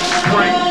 straight.